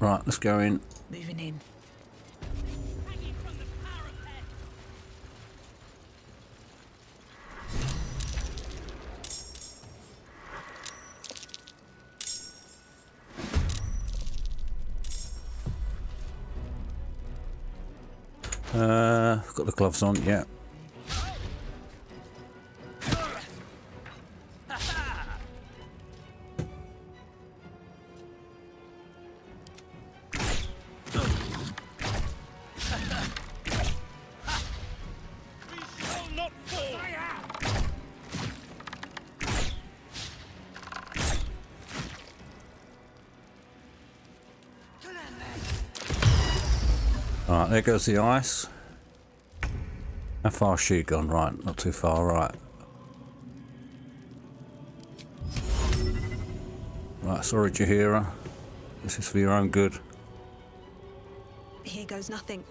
Right, let's go in. Moving in. Uh, got the gloves on, yeah. Right, there goes the ice. How far has she gone? Right, not too far, right. Right, sorry Jaheira. This is for your own good. Here goes nothing.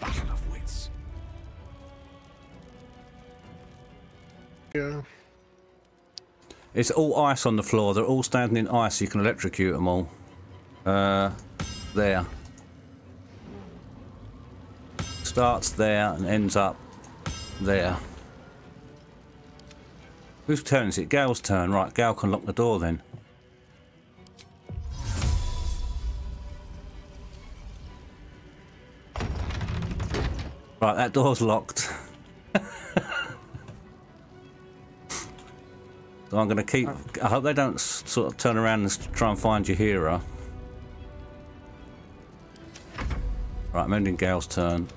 Battle of wits. Yeah. It's all ice on the floor. They're all standing in ice. You can electrocute them all. Uh, there. Starts there and ends up there. Whose turn is it? Gale's turn. Right, Gail can lock the door then. Right, that door's locked. So I'm going to keep. I hope they don't sort of turn around and try and find Jaheira. Right, I'm ending Gale's turn.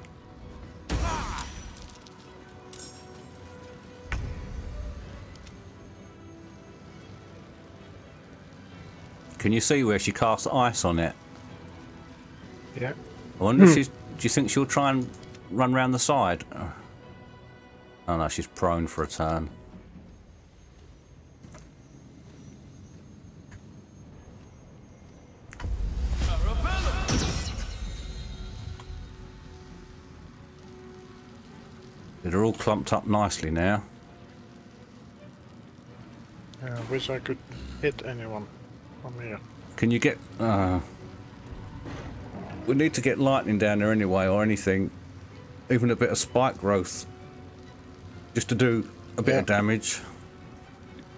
Can you see where she cast ice on it? Yeah. I wonder if hmm. she's. Do you think she'll try and run round the side? Oh no, she's prone for a turn. Clumped up nicely now. Yeah, I wish I could hit anyone from here. Can you get? Uh, we need to get lightning down there anyway, or anything, even a bit of spike growth, just to do a bit of damage.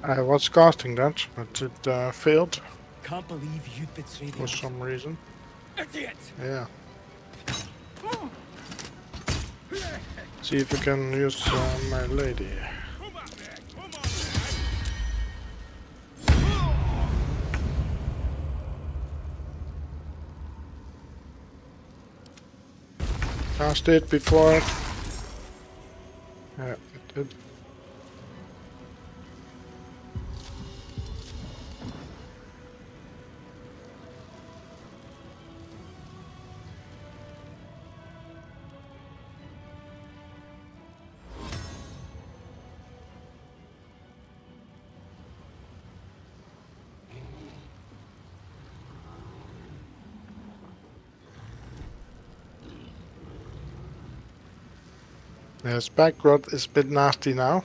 I was casting that, but it uh, failed Can't believe you betrayed for some reason. Idiot! Yeah. See if you can use uh, my lady. Cast it before. Yeah, it did. Yes, backrod is a bit nasty now.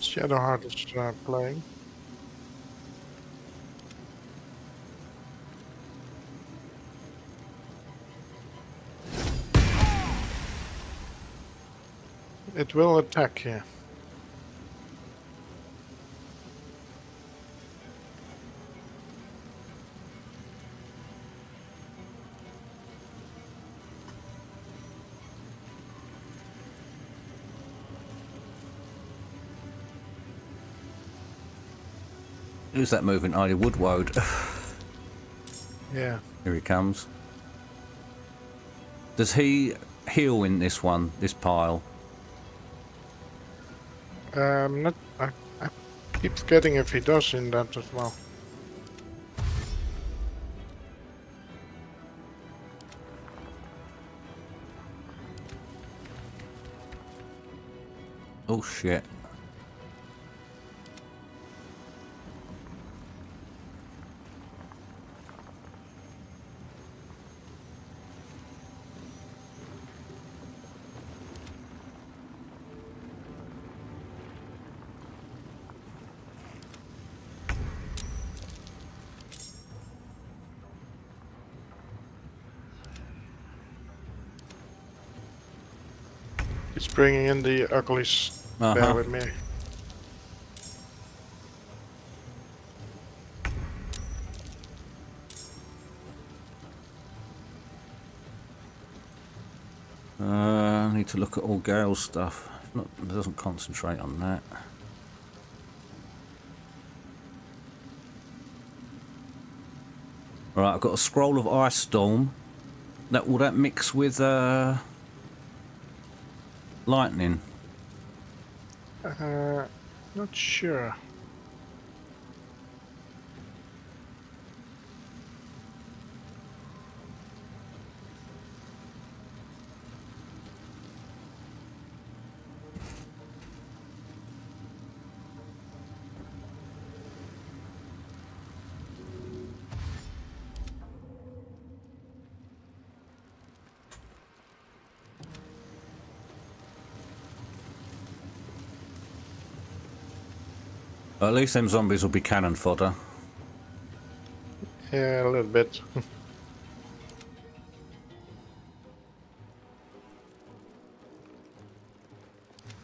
Shadowheart is uh, playing. It will attack here. Who's that moving? Oh, Woodwoad. Yeah. Here he comes. Does he heal in this one, this pile? Um, not. I, I keep forgetting if he does in that as well. Oh shit. Bringing in the uglies. Bear Uh-huh. with me. Uh, I need to look at all Gale's stuff. Not, it doesn't concentrate on that. Right, I've got a scroll of ice storm. That will that mix with uh, lightning? Uh, not sure. At least them zombies will be cannon fodder. Yeah, a little bit.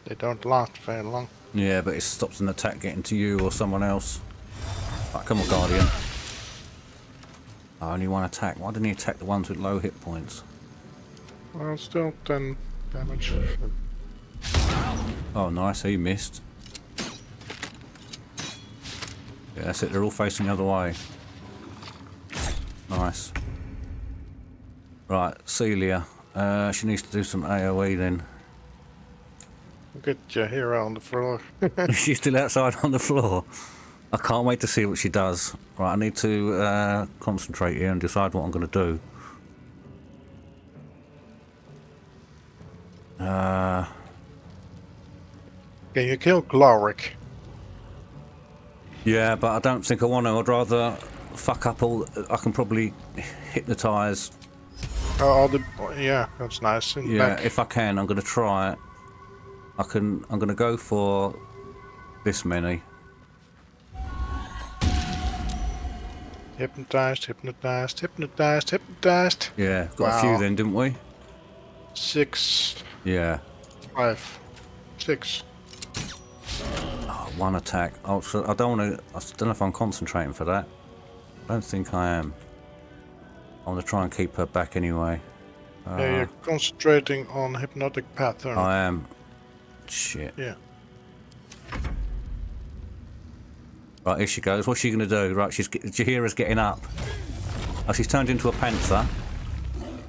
they don't last very long. Yeah, but it stops an attack getting to you or someone else. Right, come on, Guardian. Oh, only one attack. Why didn't he attack the ones with low hit points? Well, still 10 damage. Oh, nice. He missed. Yeah, that's it. They're all facing the other way. Nice. Right, Sealia. Uh, she needs to do some AoE then. Get your hero on the floor. She's still outside on the floor. I can't wait to see what she does. Right, I need to uh, concentrate here and decide what I'm going to do. Uh, Can you kill Gloric? Yeah, but I don't think I want to. I'd rather fuck up all. I can probably hypnotise. Oh, all the yeah, that's nice. In Yeah, back. if I can, I'm going to try it. I can. I'm going to go for this many. hypnotized, hypnotized, hypnotized, hypnotized. Yeah, got a few then, didn't we? Six, Yeah. five, six. One attack. Oh, so I don't want to. I don't know if I'm concentrating for that. I don't think I am. I want to try and keep her back anyway. Uh, yeah, you're concentrating on hypnotic pattern. I am. Shit. yeah. Right, here she goes. What's she going to do? Right, she's. Jaheira's getting up. Oh, she's turned into a panther.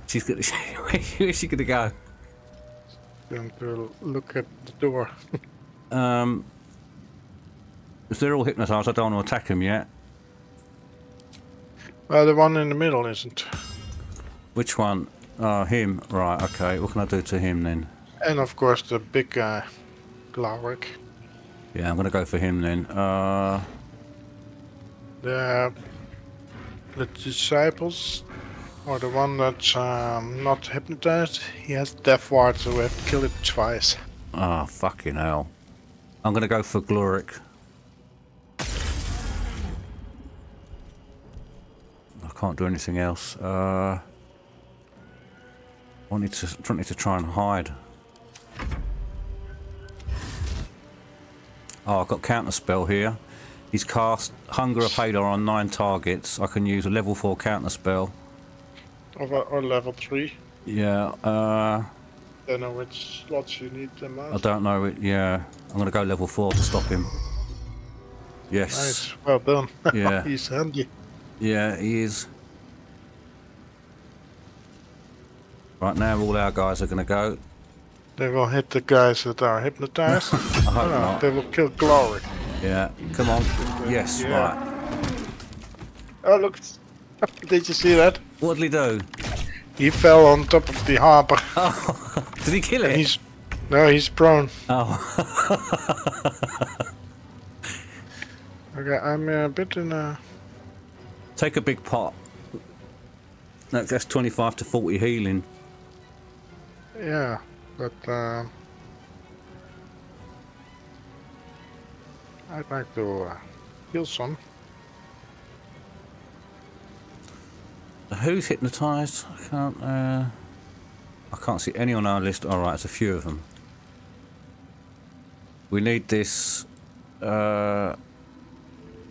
She's going to. Where's she going to go? Going to look at the door. Um. If they're all hypnotised, I don't want to attack them yet. well, the one in the middle isn't. Which one? Oh, him. Right, okay. What can I do to him then? And of course the big guy, Gloric. Yeah, I'm going to go for him then. Uh. The the disciples, or the one that's um, not hypnotized, he has death ward, so we have to kill it twice. Ah, fucking hell. I'm gonna go for Gloric. Can't do anything else. Uh, I wanted to, wanted to try and hide. Oh, I've got counter spell here. He's cast Hunger of Hadar on nine targets. I can use a level four counter spell. Or, or level 3. Yeah, uh, Don't know which slots you need them at. I don't know. It, yeah, I'm gonna go level four to stop him. Yes. Nice, well done. Yeah. He's handy. Yeah, he is. Right now, all our guys are going to go. They will hit the guys that are hypnotized. I hope no, no, not. they will kill Glory. Yeah, come on. Yes, Yeah. right. Oh, look. Did you see that? What did he do? He fell on top of the harbor. Oh, did he kill And it? he's, No, he's prone. Oh, Okay, I'm uh, a bit in a. take a big pot. That- That's 25 to 40 healing. Yeah, but. Uh, I'd like to uh, heal some. Who's hypnotized? I can't. Uh, I can't see any on our list. All right, it's a few of them. We need this. Uh,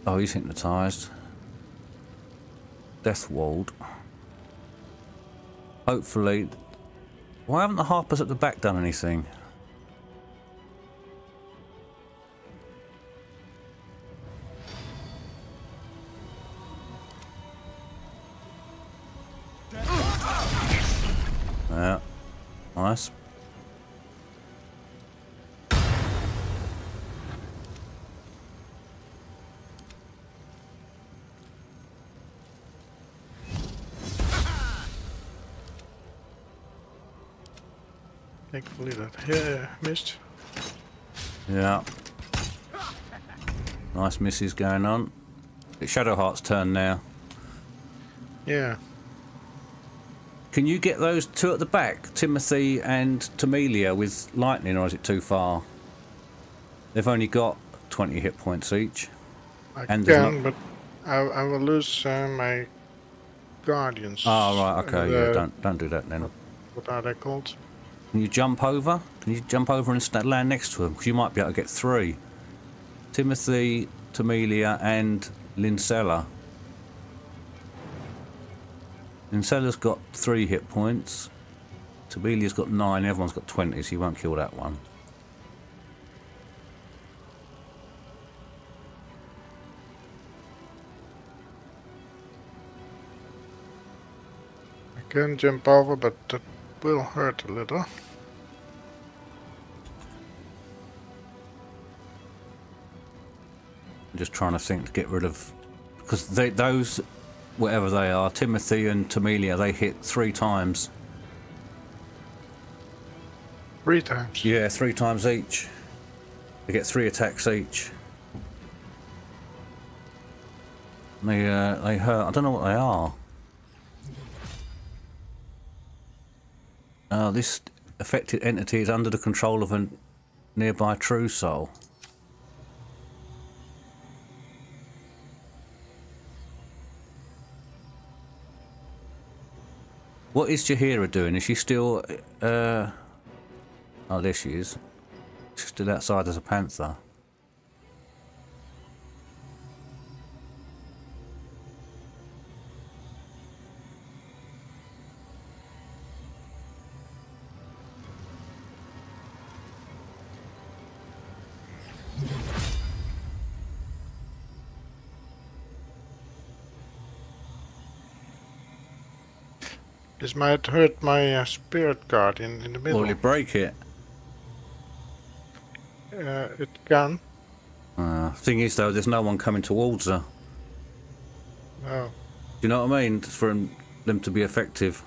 oh, he's hypnotized. Death walled. Hopefully. Why haven't the harpers at the back done anything? Yeah. Nice. Thankfully that yeah, missed. Yeah. Nice misses going on. It's Shadowheart's turn now. Yeah. Can you get those two at the back, Timothy and Tamelia, with lightning, or is it too far? They've only got 20 hit points each. I And can, but I, I will lose uh, my guardians. Oh, right, okay, And, yeah, don't, don't do that then. What are they called? Can you jump over? Can you jump over and land next to him? Because you might be able to get three. Timothy, Tamelia, and Lincella. Lincella's got three hit points. Tamelia's got nine. Everyone's got 20, so you won't kill that one. I can jump over, but that will hurt a little. I'm just trying to think to get rid of because they those whatever they are, Timothy and Tamelia, they hit three times. Three times. Yeah, three times each. They get three attacks each. They uh, they hurt. I don't know what they are. Uh, this affected entity is under the control of a nearby true soul. What is Jaheira doing? Is she still? Uh, oh, there she is. She's still outside as a panther. This might hurt my uh, spirit guardian in in the middle. Will you break it? Uh, it can. Uh, thing is, though, there's no one coming towards her. No. Do you know what I mean? For them to be effective.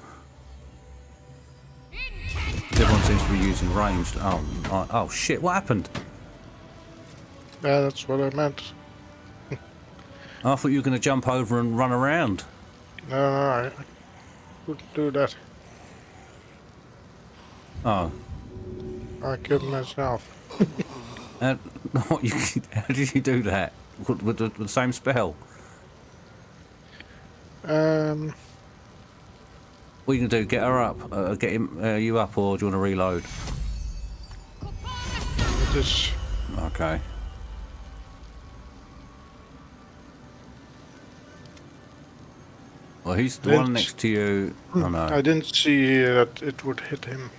Everyone seems to be using ranged. Oh, right. oh shit! What happened? Yeah, that's what I meant. I thought you were going to jump over and run around. No, no, I, I couldn't do that. Oh, I killed myself. how, what you, how did you do that? With, with, the, with the same spell? Um, What you to do? Get her up? Uh, get him, uh, you up, or do you want to reload? is. Okay. Well, he's the one next to you. Hmm. Oh no. I didn't see that it would hit him.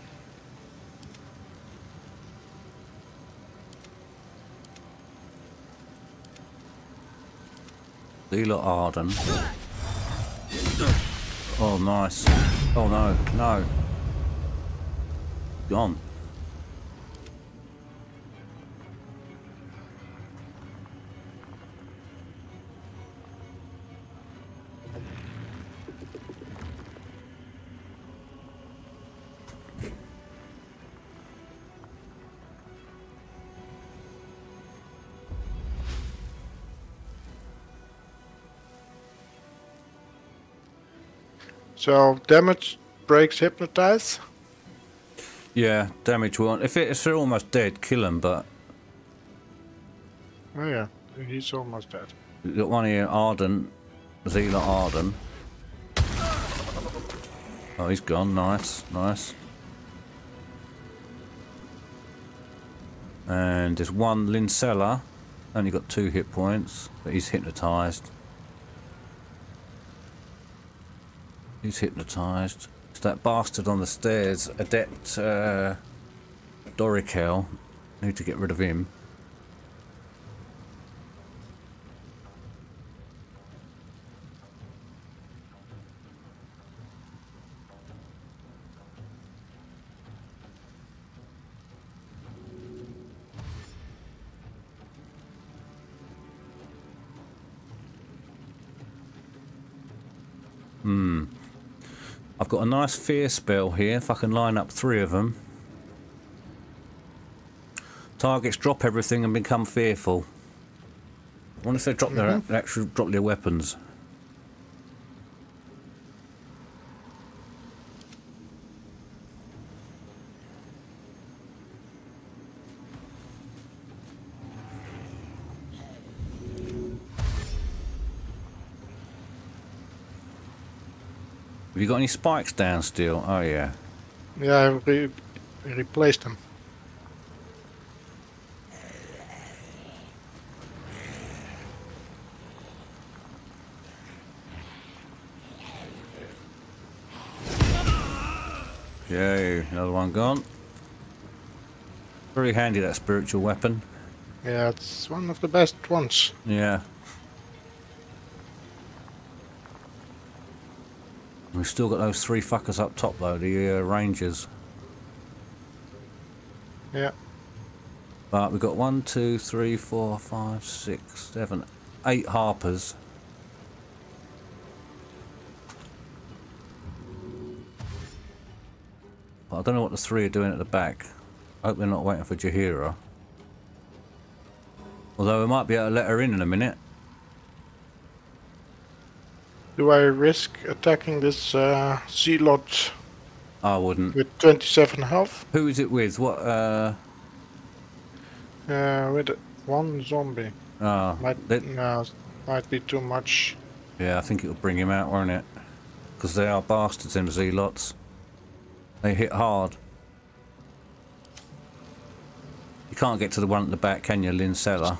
Leela Arden. Oh, nice. Oh, no, no. Gone. So damage breaks hypnotize. Yeah, damage will. If, it, if they're almost dead, kill them. But Oh yeah, he's almost dead. we've got one here, Arden, Zealot Arden. Oh, he's gone. Nice, nice. And there's one Lincella. Only got two hit points, but he's hypnotised. He's hypnotised. It's that bastard on the stairs, Adept uh. Need to get rid of him. Nice fear spell here. If I can line up three of them. Targets drop everything and become fearful. I wonder if they drop their mm-hmm. they actually drop their weapons. Have you got any spikes down still? Oh yeah. Yeah, I re replaced them. Yay, another one gone. Very handy that spiritual weapon. Yeah, it's one of the best ones. Yeah. We've still got those three fuckers up top though, the uh, rangers. Yeah. But we've got one, two, three, four, five, six, seven, eight harpers. But I don't know what the three are doing at the back. I hope they're not waiting for Jaheira. Although we might be able to let her in in a minute. Do I risk attacking this uh, Zealot I wouldn't. with 27 health? Who is it with? What, uh... Uh, with one zombie. ah, Might, no, might be too much. Yeah, I think it'll bring him out, won't it? Because they are bastards, them Zealots. They hit hard. You can't get to the one at the back, can you, Lincella?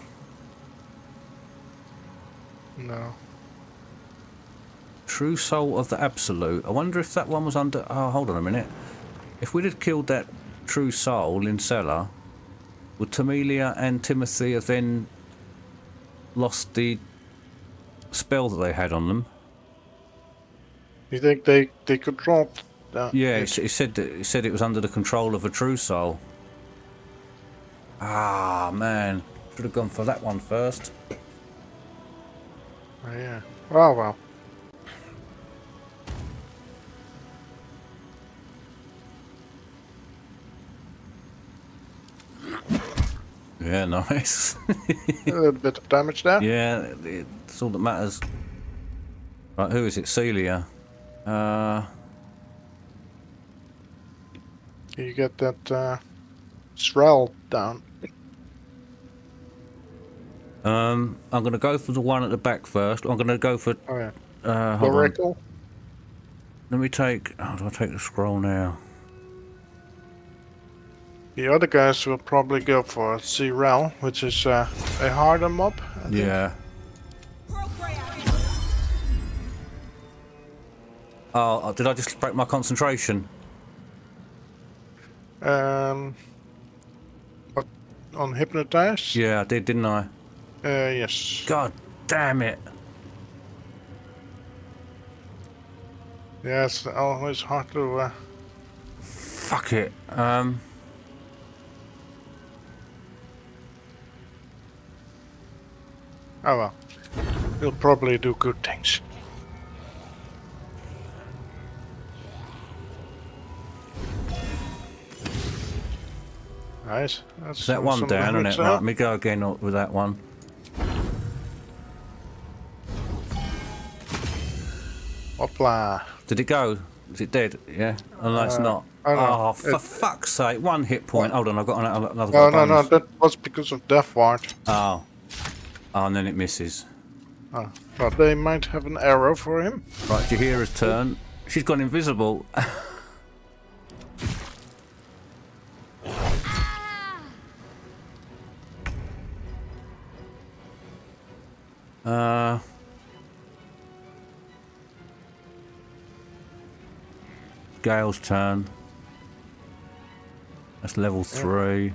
No. True Soul of the Absolute. I wonder if that one was under... Oh, hold on a minute. If we'd have killed that True Soul in Cellar, would Tamelia and Timothy have then lost the spell that they had on them? You think they, they could drop that? Yeah, it, it said that, it said it was under the control of a true soul. Ah man, should have gone for that one first. Oh, yeah. Oh, well. Yeah, nice. A little bit of damage there. yeah, it's all that matters. Right, who is it? Sealia. Uh, You get that uh, Shrell down. um, I'm gonna go for the one at the back first. I'm gonna go for. Oh, yeah. Uh. Let me take. How do I take the scroll now? The other guys will probably go for Zerel, which is uh, a harder mob. I think. Yeah. Oh, did I just break my concentration? Um, but on Hypnotize? Yeah, I did, didn't I? Uh, yes. God damn it. Yeah, it's always hard to. Uh, Fuck it. Um. Oh well. He'll probably do good things. Nice. That's that one down, isn't it? Right, let me go again with that one. Hopla. Did it go? Is it dead? Yeah. Oh, no, it's Uh, not. oh, no, Oh, for it- fuck's sake! One hit point. Hold on, I've got another. another No, no, no, that was because of Death Ward. Oh. Oh, and then it misses. Oh, but they might have an arrow for him. Right, Jaheira's turn. She's gone invisible. uh. Gale's turn. That's level three.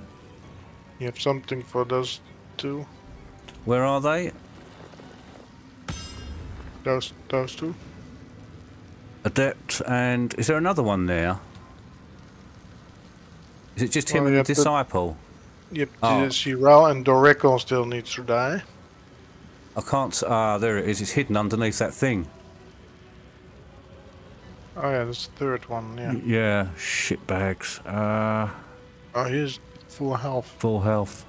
You have something for those two, Where are they? those those two. Adept and is there another one there? Is it just him Well, and the disciple? Yep, Oh. Shiral and Doreko still needs to die. I can't. Ah, there it is. It's hidden underneath that thing. Oh yeah, that's the third one. Yeah. Yeah, shit bags. Uh, Oh, he's full health. full health.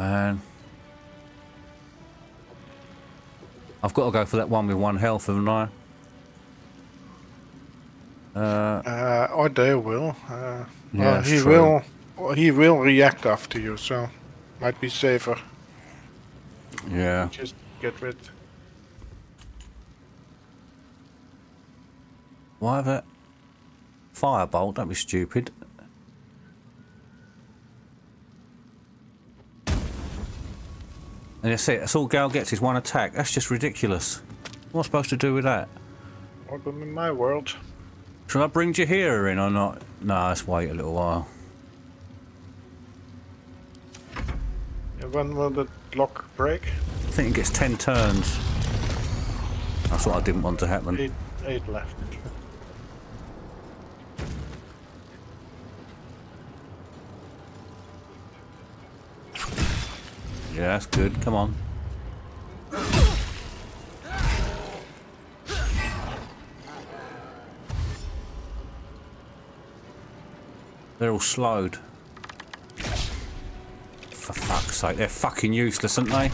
Man. I've got to go for that one with one health, haven't I? Uh, Uh, or they will. Uh, Yeah, that's he true. will. He will react after you, so might be safer. yeah. Just get rid. Why it? Firebolt, don't be stupid. And that's it, that's all Gal gets is one attack. That's just ridiculous. What am I supposed to do with that? Welcome in my world. Shall I bring Jaheira in or not? No, let's wait a little while. Yeah, when will the lock break? I think it gets 10 turns. That's what I didn't want to happen. Eight, eight left. Yeah, that's good. Come on. They're all slowed. For fuck's sake, they're fucking useless, aren't they?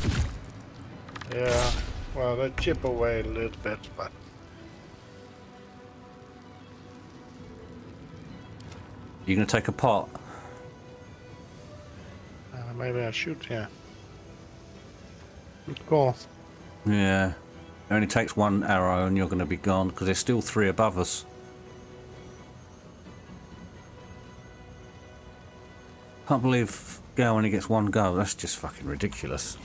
Yeah. Well, they chip away a little bit, but You gonna take a pot? uh, maybe I should. Yeah. Good call. Yeah. It only takes one arrow and you're gonna be gone because there's still three above us. Can't believe Gal only gets one go. That's just fucking ridiculous.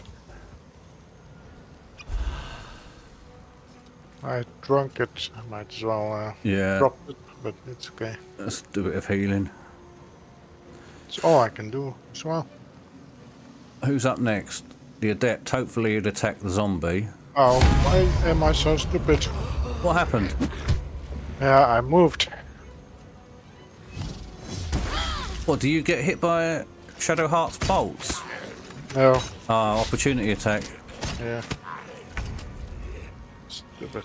I drunk it. I might as well uh, Yeah. drop it, but it's okay. Let's do a bit of healing. It's all I can do as well. Who's up next? The adept. Hopefully he'd attack the zombie. Oh, why am I so stupid? What happened? Yeah, I moved. What, do you get hit by Shadowheart's bolts? No. Ah, opportunity attack. Yeah. Stupid.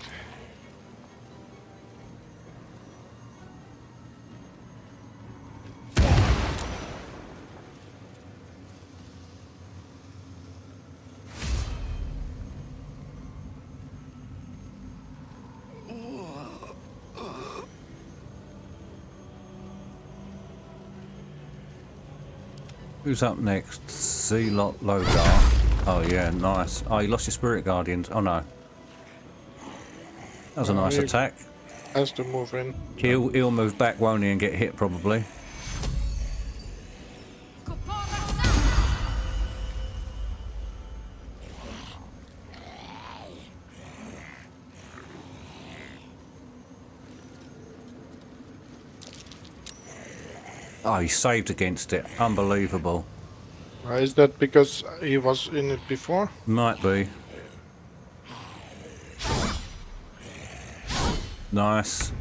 Who's up next? Zealot Logar. Oh yeah, nice. Oh, you lost your Spirit Guardians. Oh no. That was a nice attack. Has to move in. He'll, he'll move back, won't he, and get hit probably. Oh, he saved against it. Unbelievable. Uh, is that because he was in it before? Might be. Nice.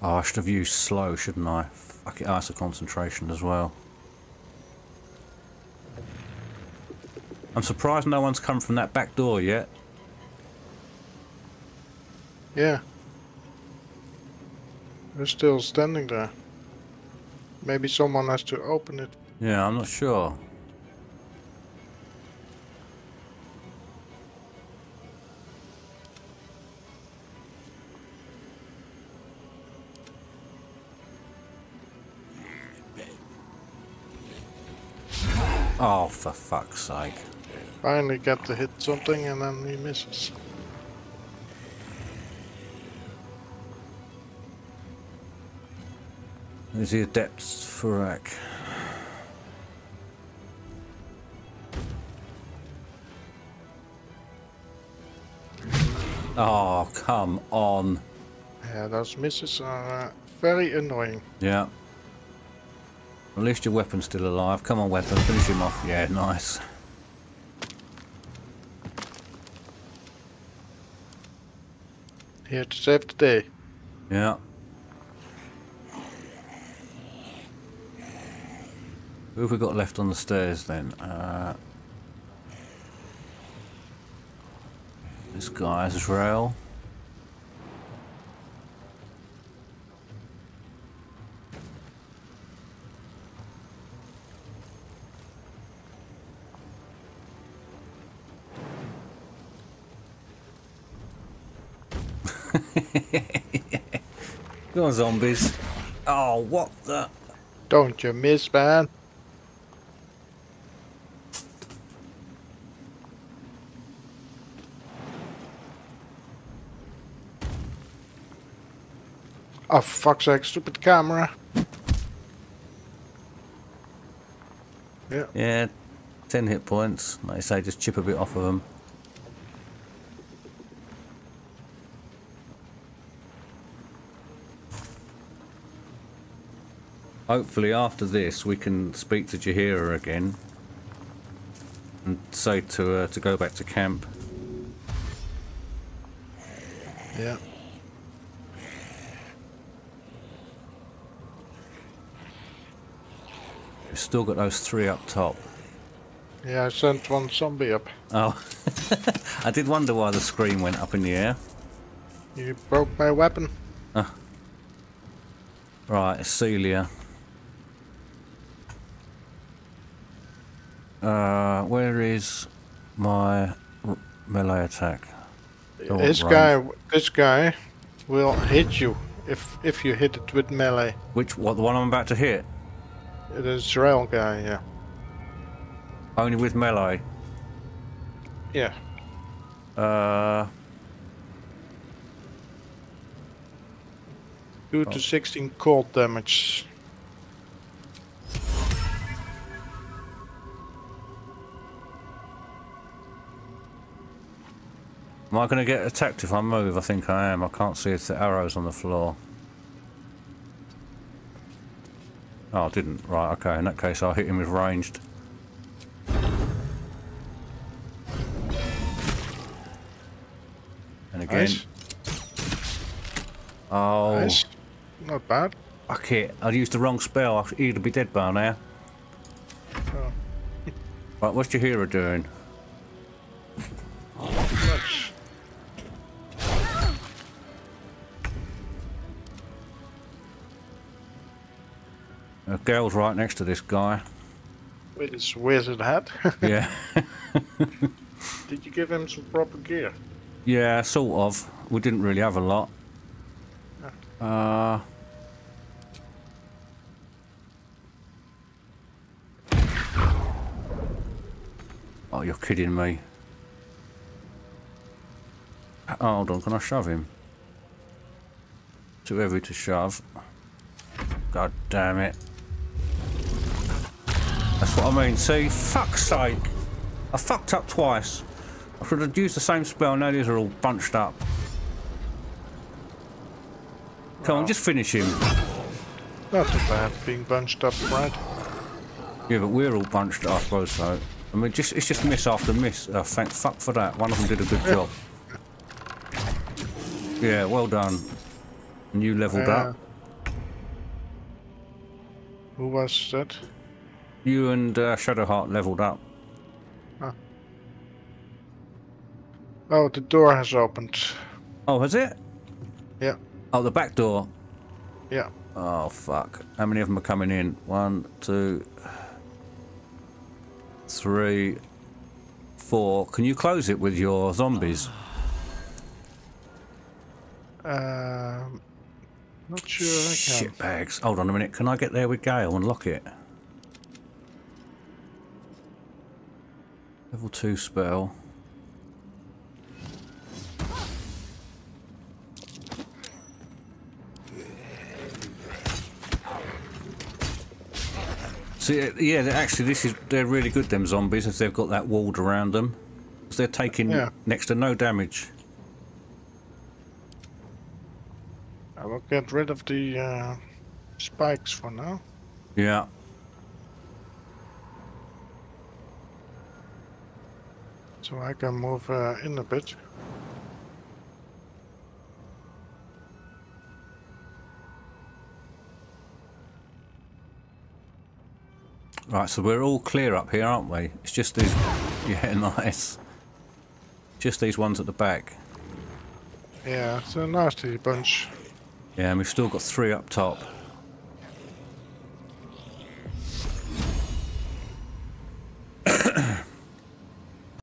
Oh, I should have used slow, shouldn't I? Fuck it, oh, that's a concentration as well. I'm surprised no one's come from that back door yet. Yeah. They're still standing there. Maybe someone has to open it. Yeah, I'm not sure. Oh, for fuck's sake. Finally get to hit something and then he misses. There's the Adept's Furak. Oh, come on. Yeah, those misses are uh, very annoying. Yeah. At least your weapon's still alive. Come on, weapon. Finish him off. Yeah, nice. Here to save the day. Yeah. Who have we got left on the stairs then? Uh, this guy, Israel. Go on, zombies. Oh, what the? Don't you miss, man? Oh, fuck's sake, stupid camera. Yeah, Yeah, 10 hit points. Like I say, just chip a bit off of them. Hopefully after this we can speak to Jaheira again and say to her to go back to camp. yeah. We've still got those three up top. Yeah, I sent one zombie up. Oh, I did wonder why the screen went up in the air. You broke my weapon. Right, Sealia. Uh, where is my melee attack? Oh, this right. guy, this guy, will hit you if if you hit it with melee. Which, what, the one I'm about to hit? It is Israel guy, yeah, Only with melee. yeah. Uh, Two Oh. to sixteen cold damage. Am I going to get attacked if I move? I think I am. I can't see if the arrow's on the floor. Oh, I didn't. Right, okay. In that case, I'll hit him with ranged. And again. Nice, Oh, nice. Not bad. fuck it. I used the wrong spell. He'd be dead by now. Oh. Right, what's your hero doing? Gale's right next to this guy. With his wizard hat. Yeah. Did you give him some proper gear? yeah, sort of. We didn't really have a lot. Uh. Oh, you're kidding me. Hold on, can I shove him? Too heavy to shove. God damn it. That's what I mean. See, fuck's sake. I fucked up twice. I should have used the same spell. Now these are all bunched up. Come on, just finish him. Not too bad, being bunched up, right? Yeah, but we're all bunched up, I suppose so. I mean, just it's just miss after miss. Oh, thank fuck for that. One of them did a good job. Yeah, well done. And you levelled Uh, up. Who was that? You and uh, Shadowheart levelled up. Oh, the door has opened. Oh, has it? Yeah, Oh, the back door. yeah. Oh fuck! How many of them are coming in? One, two, three, four. Can you close it with your zombies? Um, not sure I can. Shit bags. Hold on a minute. Can I get there with Gale and lock it? Level two spell. See, uh, yeah, actually, this is they're really good. Them zombies, if they've got that walled around them, they're taking Yeah. next to no damage. I will get rid of the uh, spikes for now. Yeah. So I can move uh, in a bit. Right, so we're all clear up here, aren't we? It's just these. Yeah, nice. Just these ones at the back. Yeah, it's a nasty bunch. Yeah, and we've still got three up top.